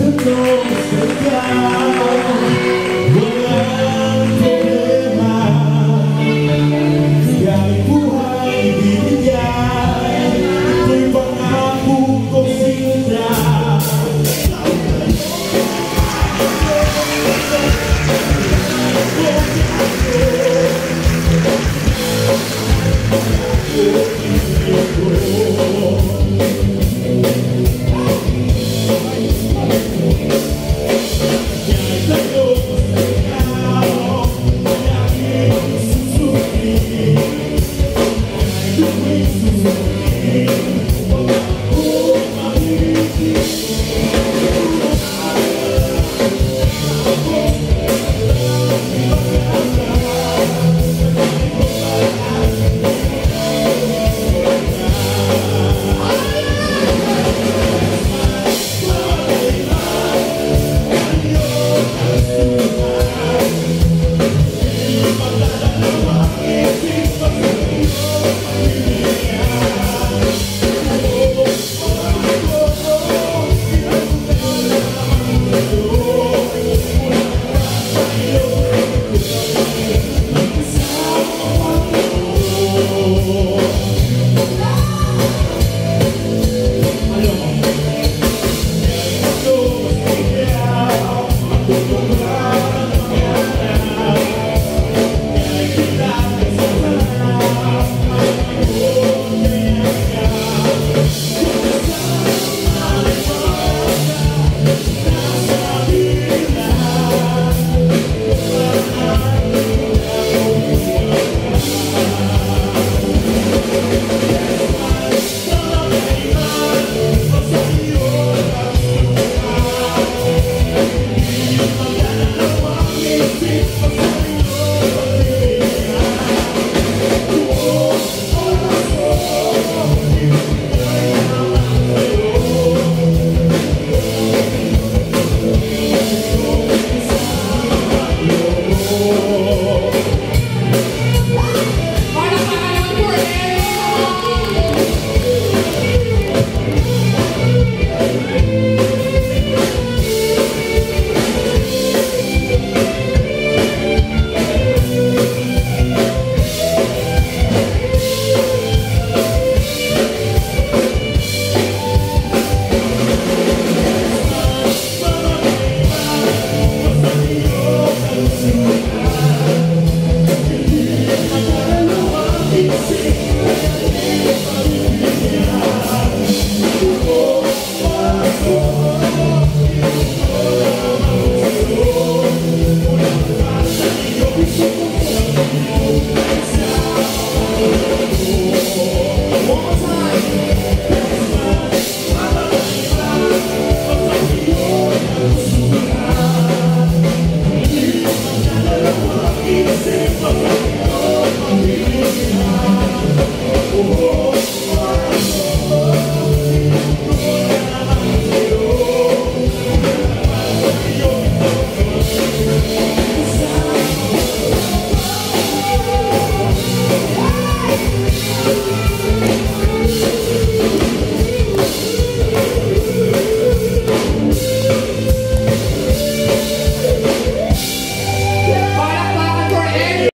to. City.